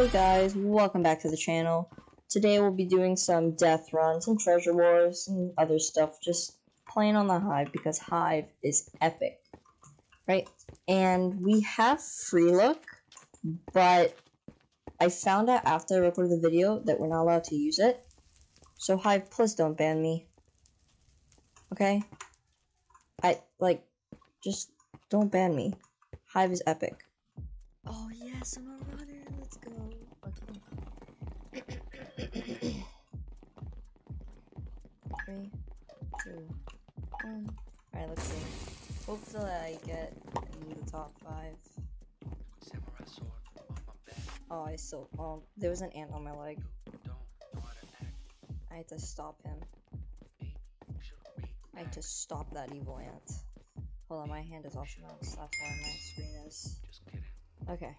Hey guys, welcome back to the channel. Today we'll be doing some death runs and treasure wars and other stuff, just playing on the Hive because Hive is epic, right? And we have free look, but I found out after I recorded the video that we're not allowed to use it. So Hive, please don't ban me. Okay? I, like, just don't ban me. Hive is epic. Oh yes, I'm a runner. Let's go. Three, two, one. Alright, let's see. Hopefully I get in the top five. Samurai sword on my back. Oh, I still. Oh, there was an ant on my leg. Don't know how to act. I had to stop him. Baby, should've beat I had to stop that evil ant. Hold on, my hand is off now. That's why my screen is. Just kidding. Okay.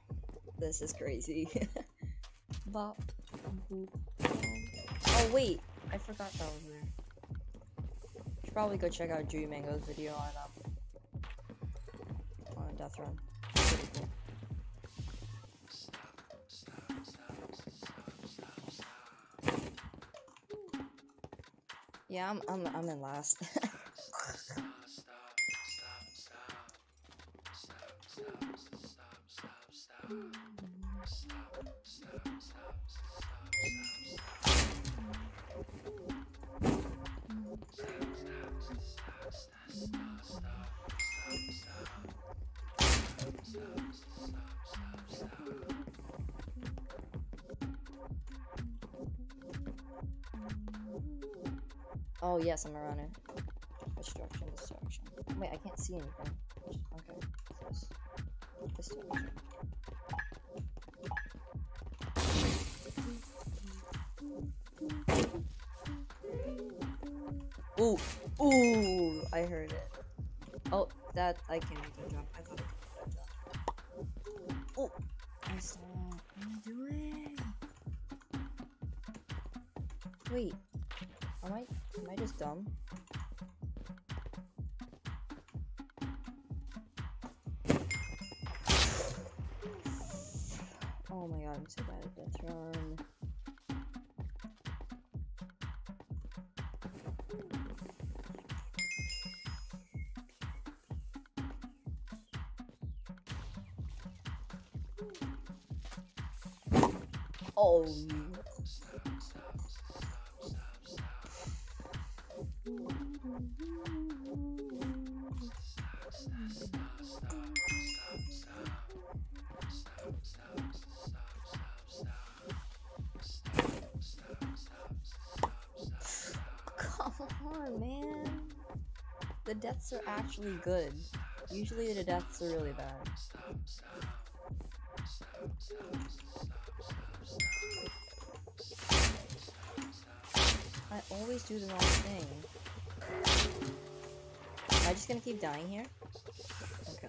This is crazy. Bop. Oh, wait. I forgot that was there. Should probably go check out Juimango's video on um on a death run. Cool. Stop, stop, stop, stop, stop, stop. Yeah, I'm I'm I'm in last. Stop, oh yes, I'm a runner. This direction. Wait, I can't see anything. Okay. This. This. Ooh, ooh, I heard it. Oh, that I can't make that jump. I thought I could make that jump. Oh, I saw. What am I doing? Wait, am I? Am I just dumb? Oh my god, I'm so bad at death run. Oh. Man. The deaths are actually good. Usually the deaths are really bad. I always do the wrong thing. Am I just gonna keep dying here? Okay.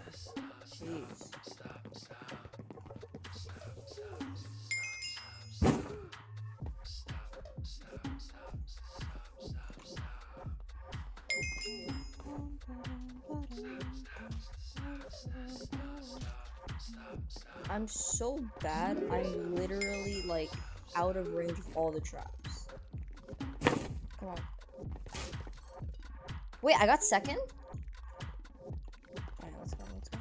Jeez. I'm so bad, I'm literally like out of range of all the traps. Come on. Wait, I got second? Alright, let's go, let's go.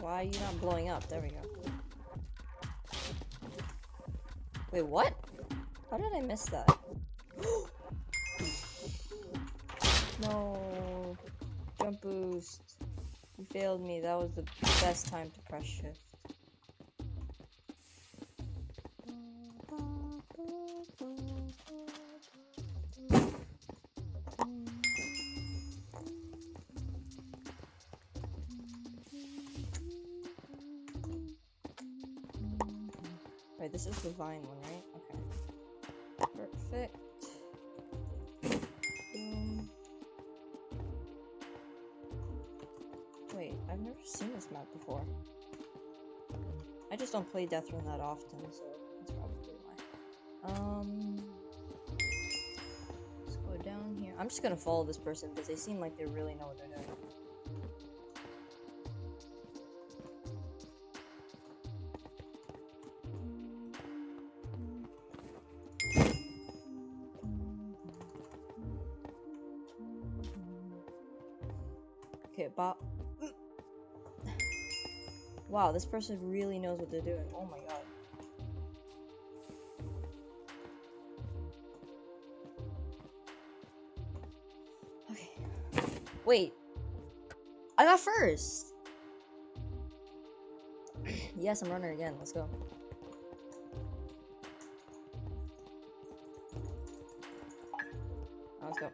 Why are you not blowing up? There we go. Wait, what? How did I miss that? no. Jump boost. You failed me. That was the best time to press shift. Seen this map before. I just don't play Death Run that often, so that's probably why. Um, let's go down here. I'm just gonna follow this person because they seem like they really know what they're doing. Wow, this person really knows what they're doing. Oh my god. Okay. Wait. I got first. yes, I'm runner again. Let's go. Let's go.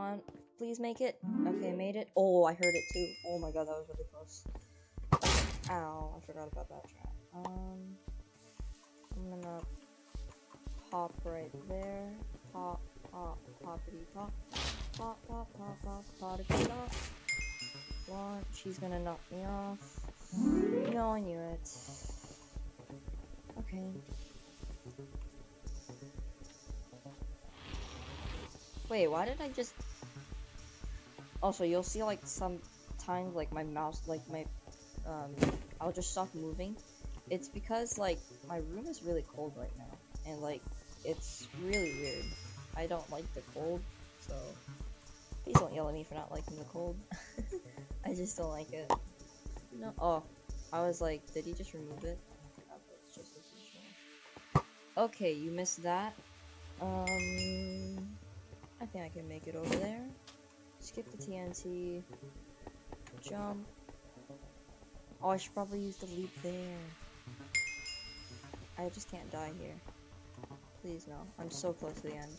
On. Please make it. Okay, made it. Oh, I heard it too. Oh my god, that was really close. Ow, I forgot about that trap. Um, I'm gonna pop right there. Pop, pop, poppity pop. Pop, pop, pop, pop, poppity pop. Launch. She's gonna knock me off. No, I knew it. Okay. Wait, why did I just... Also, you'll see like sometimes like my mouse, like my, um, I'll just stop moving. It's because like my room is really cold right now, and like it's really weird. I don't like the cold, so please don't yell at me for not liking the cold. I just don't like it. No, oh, I was like, did he just remove it? Okay, you missed that. Um, I think I can make it over there. Skip the TNT. Jump. Oh, I should probably use the leap there. I just can't die here. Please no. I'm so close to the end.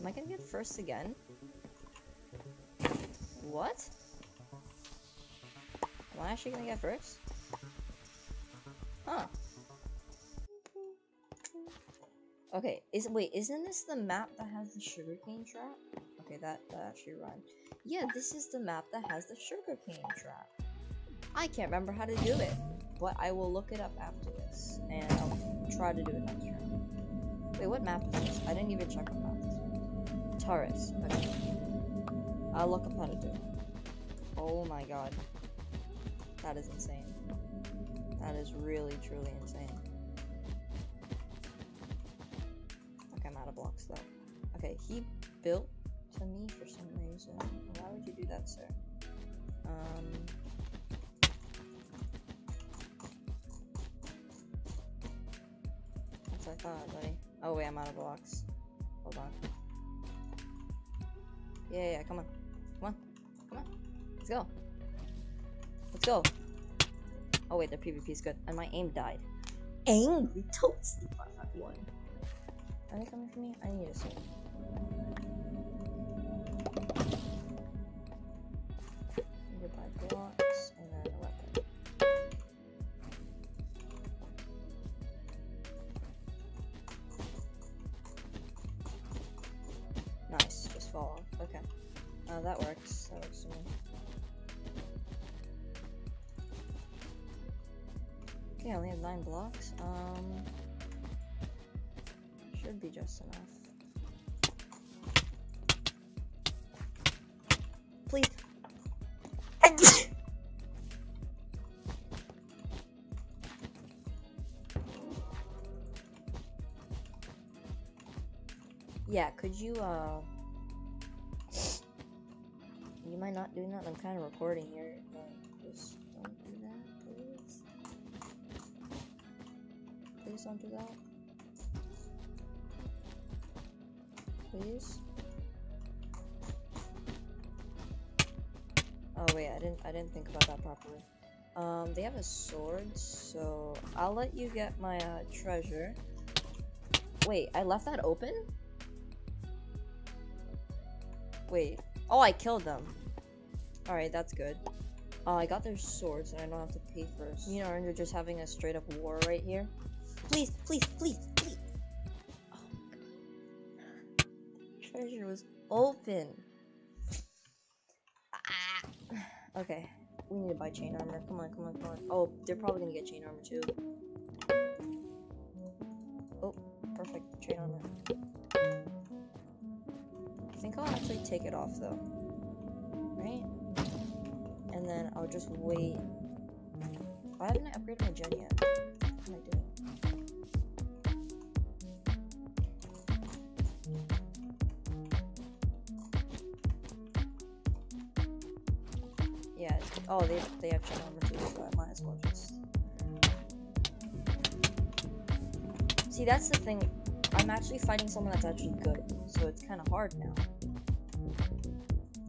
Am I gonna get first again? What? Am I actually gonna get first? Huh. Okay, is wait, isn't this the map that has the sugarcane trap? Okay, that, that actually rhymed. Yeah, this is the map that has the sugarcane trap. I can't remember how to do it, but I will look it up after this, and I'll try to do it next round. Wait, what map is this? I didn't even check what map this. Taurus. Okay. I'll look up how to do it. Oh my god. That is insane. That is really, truly insane. Okay, I'm out of blocks though. Okay, he built to me for some reason. Why would you do that, sir? Um. That's what I thought, buddy. Oh wait, I'm out of blocks. Hold on. Yeah, yeah, come on. Come on. Come on. Let's go. Let's go. Oh wait, the PvP is good. And my aim died. Angry Toasty 551. Are they coming for me? I need a see. Blocks and then a weapon. Nice, just fall off. Okay. Uh, that works. That works for me. Okay, I only have nine blocks. Um, should be just enough. Please. Yeah, could you, uh... You might not doing that. I'm kind of recording here. But just don't do that, please. Please don't do that. Please. Oh wait, I didn't I didn't think about that properly. Um, they have a sword, so I'll let you get my uh, treasure. Wait, I left that open? Wait. Oh, I killed them. Alright, that's good. Oh, I got their swords and I don't have to pay first. You know, and they're just having a straight up war right here. Please, please, please, please. Oh. Treasure was open. Ah. Okay. we need to buy chain armor. Come on, come on, come on. Oh, they're probably gonna get chain armor too. Oh, perfect chain armor. I think I'll actually take it off though. Right? And then I'll just wait. Why haven't I upgraded my gen yet. What am I doing? Yeah. Oh, they they have chain armor too, so I might as well just. See, that's the thing. I'm actually fighting someone that's actually good, so it's kind of hard now.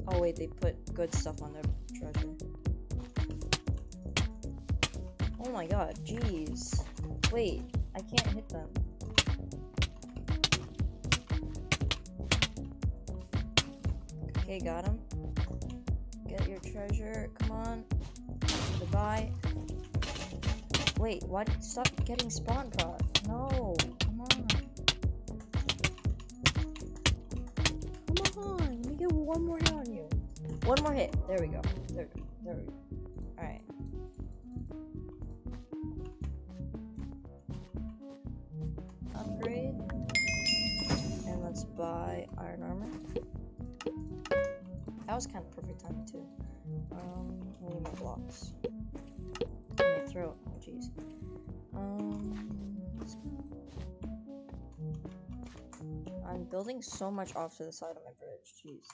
Oh wait, they put good stuff on their treasure. Oh my god, jeez. Wait, I can't hit them. Okay, got him. Get your treasure. Come on. Goodbye. Wait, what? Stop getting spawn prod. No, one more hit on you. One more hit. There we go. There, there we go. Alright. Upgrade. And let's buy iron armor. That was kind of perfect timing too. Um, I need my blocks. I may throw. Oh, jeez. Um. I'm building so much off to the side of my bridge. Jeez.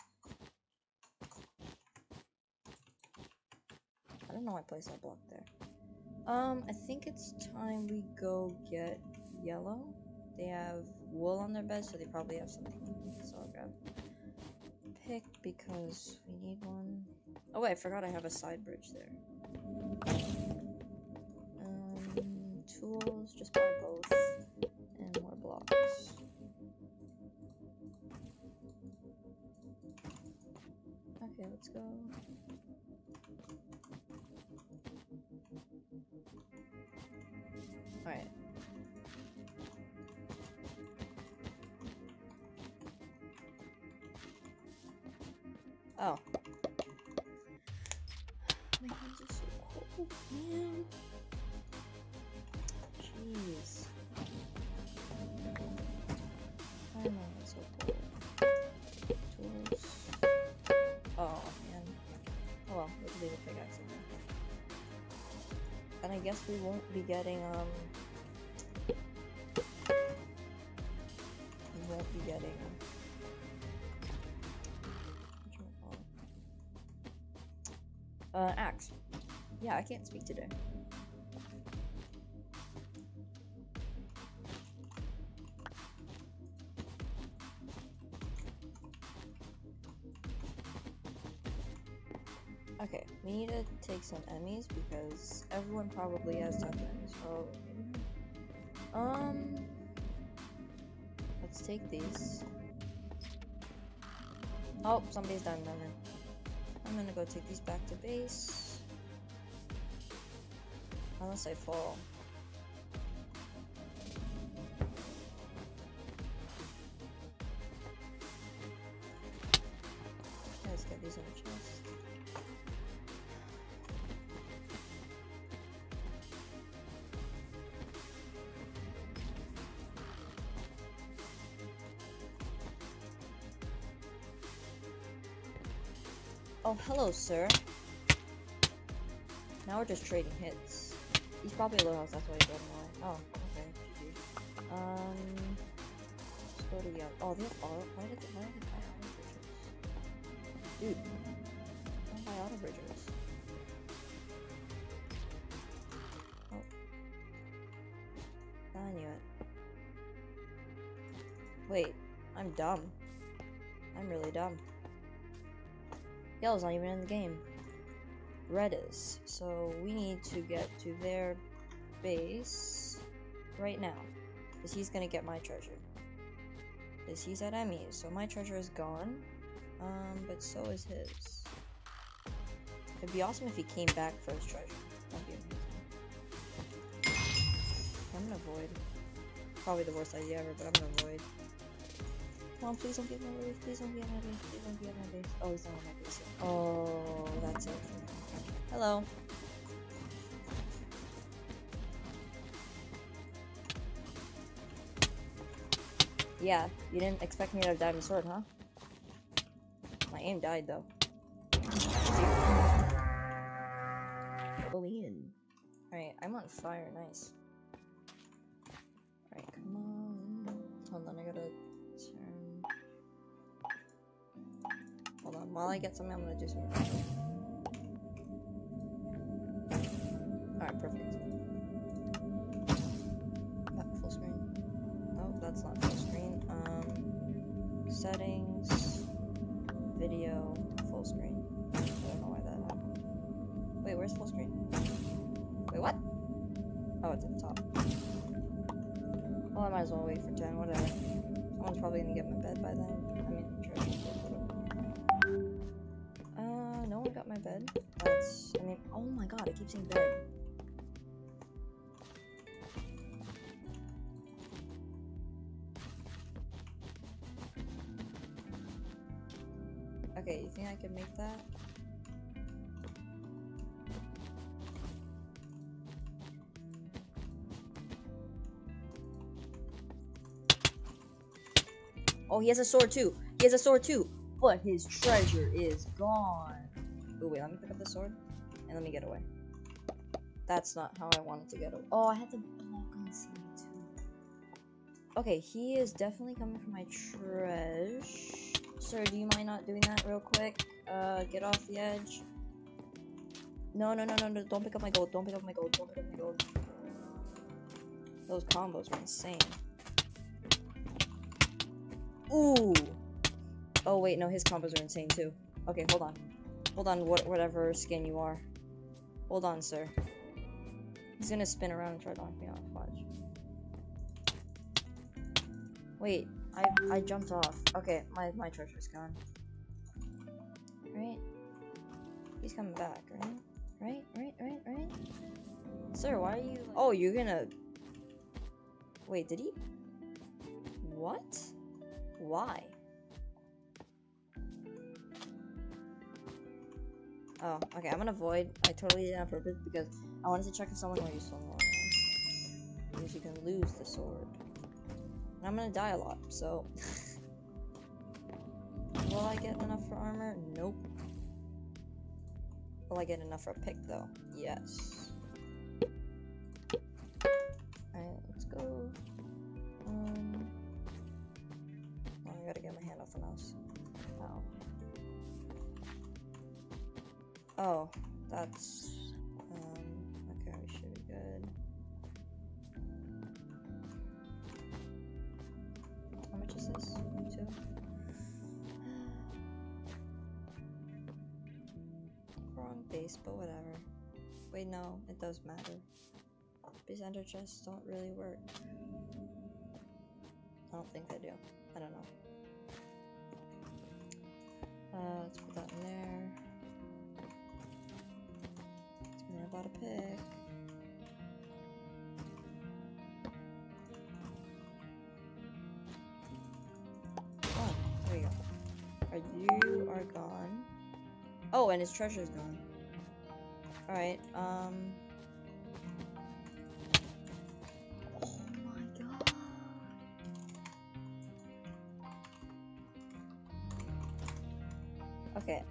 I don't know why I placed that block there. Um, I think it's time we go get yellow. They have wool on their bed, so they probably have something. So I'll grab pick because we need one. Oh wait, I forgot I have a side bridge there. Um, tools, just buy let's go. Alright. Oh. My hands are so cold, man. Jeez. So cold. I guess we won't be getting, um... We won't be getting... Uh, axe. Yeah, I can't speak today. Take some Emmys because everyone probably has done Emmys. Oh, um, let's take these. Oh, somebody's done them. I'm gonna go take these back to base. Unless I fall. Oh, hello, sir. Now we're just trading hits. He's probably a low house, that's why he's running away. Oh, okay. Um, let's go to yellow. Oh, they have auto. Why did they, buy auto bridges? Dude, don't buy auto bridges. Oh. I knew it. Wait, I'm dumb. I'm really dumb. Yellow's not even in the game. Red is. So we need to get to their base right now. Because he's gonna get my treasure. Because he's at Emmy's, so my treasure is gone. Um, but so is his. It'd be awesome if he came back for his treasure. That'd be amazing. I'm gonna avoid. Probably the worst idea ever, but I'm gonna avoid. Come on, please don't get my base. Please don't get my base. Please don't get my base. Oh, he's not on my base yet. Oh, that's it. Hello. Yeah, you didn't expect me to have diamond sword, huh? My aim died though. Bullying. Alright, I'm on fire, nice. While I get something, I'm gonna do something. Alright, perfect. Back full screen. Oh, that's not full screen. Um, settings, video, full screen. I don't know why that happened. Wait, where's full screen? Wait, what? Oh, it's at the top. Well, I might as well wait for 10, whatever. Someone's probably gonna get my bed by then. I mean, got my bed. That's, I mean, oh my god, I keep saying bed. Okay, you think I can make that? Oh, he has a sword too. He has a sword too. But his treasure is gone. Oh, wait, let me pick up the sword. And let me get away. That's not how I wanted to get away. Oh, I had to block on C too. Okay, he is definitely coming for my treasure. Sir, do you mind not doing that real quick? Uh, get off the edge. No, no, no, no, no, don't pick up my gold. Don't pick up my gold. Don't pick up my gold. Those combos are insane. Ooh. Oh wait, no, his combos are insane too. Okay, hold on. Hold on, what whatever skin you are. Hold on, sir. He's gonna spin around and try to knock me off. Watch. Wait, I I jumped off. Okay, my my treasure's gone. Right? He's coming back, right? Right, right, right, right? Sir, why are you Oh, you're gonna Wait, did he? What? Why? Oh, okay, I'm gonna void. I totally did on purpose because I wanted to check if someone will use someone. Because you can lose the sword. And I'm gonna die a lot, so. will I get enough for armor? Nope. Will I get enough for a pick though? Yes. Alright, let's go. Um. Oh, I gotta get my hand off the mouse. Oh, that's. Um, okay, we should be good. How much is this? Two? Wrong base, but whatever. Wait, no, it does matter. Base ender chests don't really work. I don't think they do. I don't know. Uh, let's put that Are you are gone? Oh, and his treasure is gone. Alright, um. Oh my god. Okay.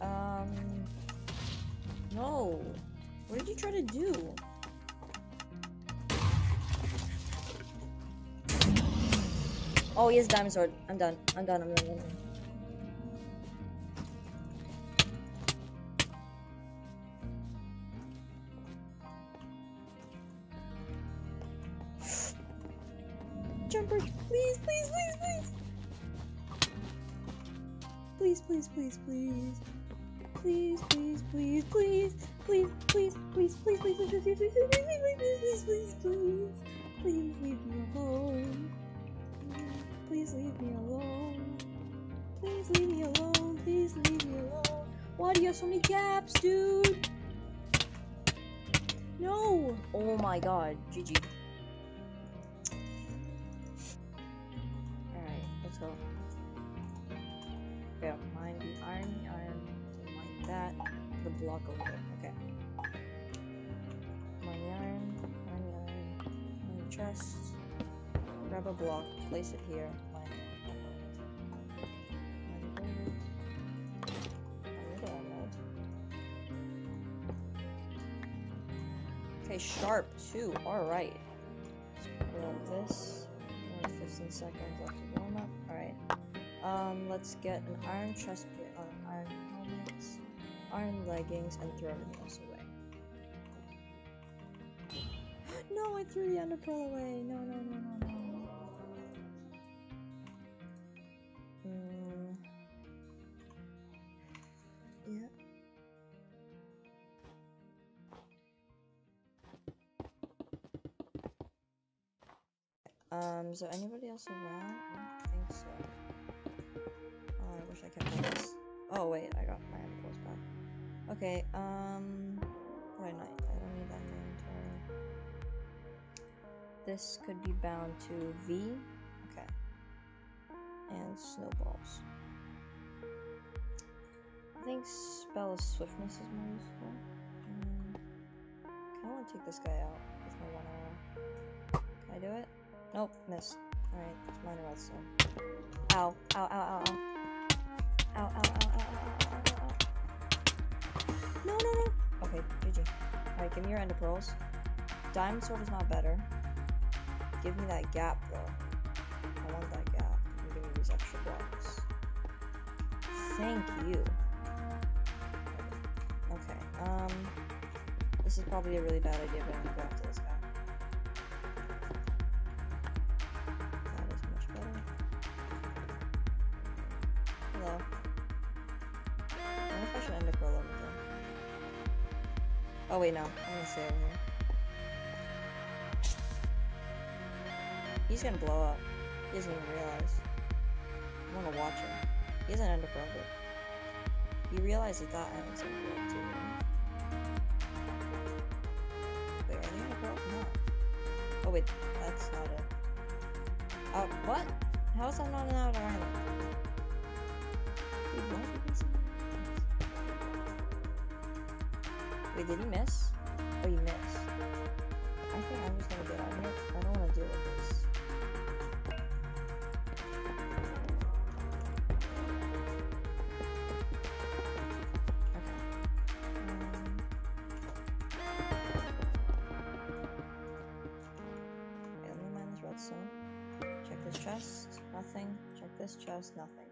Um. No. What did you try to do? Oh, he has diamond sword. I'm done. I'm done. I'm done. I'm done. Please, please, please, please. Please, please, please, please. Please, please, please, please, please, please, please, please, please, please, please, please, please, please, please, please, please, please, please leave me alone. Please leave me alone. Please leave me alone. Please leave me alone. Why do you have so many gaps, dude? No. Oh my god. GG. Mine. Grab a block, place it here. Okay, sharp too. Alright. Grab this. Only 15 seconds left to warm up. Alright. Um, let's get an iron chest plate on iron helmets, iron leggings, and throw everything else away. The ender pearl away. No, no, no, no, no. Mm. Yeah. Um, there anybody else around? I don't think so. Oh, I wish I kept this. Oh wait, I got my impulse back. Okay, um, why not? I don't need that inventory. This could be bound to V. Okay. And snowballs. I think spell of swiftness is more useful. Mm, I want to take this guy out with my one arrow. Can I do it? Nope, missed. Alright, it's minor redstone. Ow, ow, ow, ow, ow. Ow, ow, ow, ow, ow, ow, ow, ow. No, no, no. Okay, GG. Alright, give me your ender pearls. Diamond sword is not better. Give me that gap, though. I want that gap. Give me these extra blocks. Thank you. Okay, um... This is probably a really bad idea, but I'm gonna go after this guy. That is much better. Hello. I wonder if I should end a pearl over there. Oh wait, no. I'm gonna stay over here. He's gonna blow up. He doesn't even realize. I wanna watch him. He an ender pearl, but he realizes that iron's gonna blow up too. Wait, are they ender pearl? No. Oh wait, that's not it. Uh, what? How is that not an outer island? Wait? Did he? Wait, did he miss? Oh, he missed. I think I'm just gonna get out of here. I don't wanna deal with this. This chest, nothing.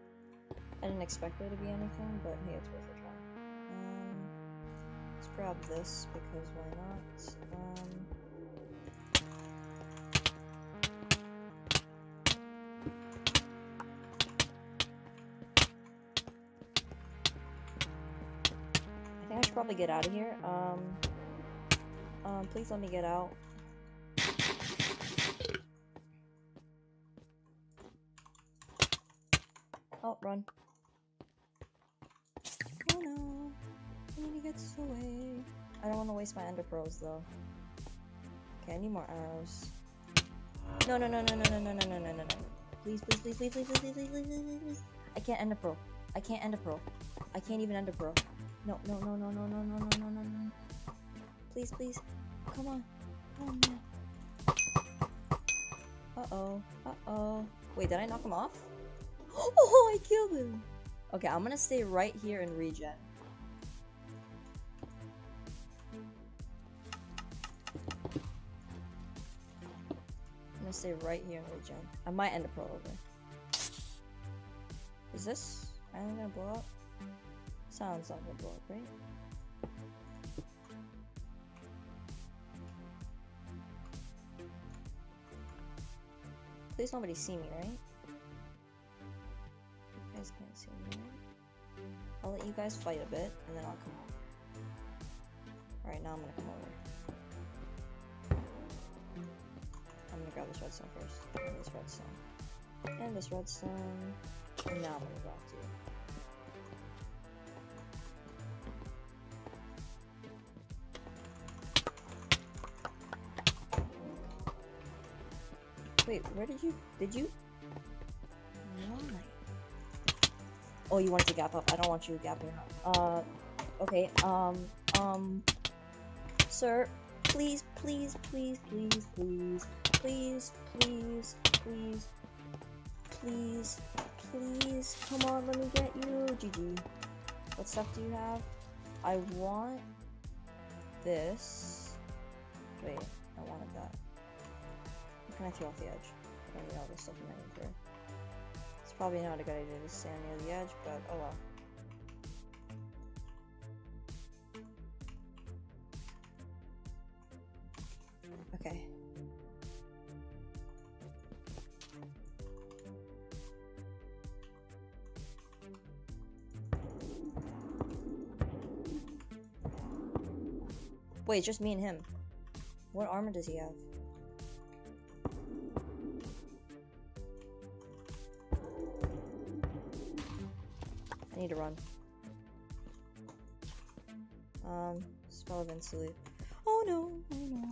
I didn't expect there to be anything, but hey, it's worth a try. Um, let's grab this because why not? Um, I think I should probably get out of here. Um, um, please let me get out. Run. Oh no. I need away. I don't want to waste my ender pearls though. Okay, I need more arrows. No, no, no, no, no, no, no, no, no, no, no, no. Please, please, please, please, please, please, please, please, please, please, please. I can't end a pearl. I can't end a pearl. I can't even end a pearl. No, no, no, no, no, no, no, no, no, no, no. Please, please. Come on. Oh man. Uh-oh. Uh-oh. Wait, did I knock him off? Oh, I killed him. Okay, I'm gonna stay right here and regen. I'm gonna stay right here and regen. I might end a pearl over. Is this island gonna blow up? Sounds like a blow up, right? Please nobody see me, right? I'll let you guys fight a bit, and then I'll come over. Alright, now I'm gonna come over. I'm gonna grab this redstone first. And this redstone. And this redstone. And now I'm gonna go after you. Wait, where did you? Did you? Oh, you wanted to gap up. I don't want you gapping up. Uh, Okay, um, um, sir, please, please, please, please, please, please, please, please, please, please, come on, let me get you. GG. What stuff do you have? I want this. Wait, I wanted that. What can I throw off the edge? I need all this stuff in my inventory. It's probably not a good idea to stand near the edge, but oh well. Okay. Wait, just me and him. What armor does he have? To run. Um, spell of insulate. Oh no, oh no.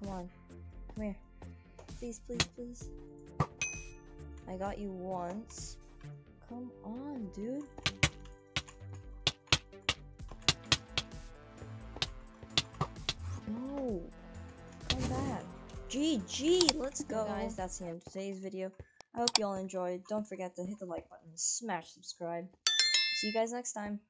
Come on. Come here. Please, please, please. I got you once. Come on, dude. No. Come back. GG. Let's go. Guys, that's the end of today's video. I hope you all enjoyed. Don't forget to hit the like button, smash subscribe. See you guys next time.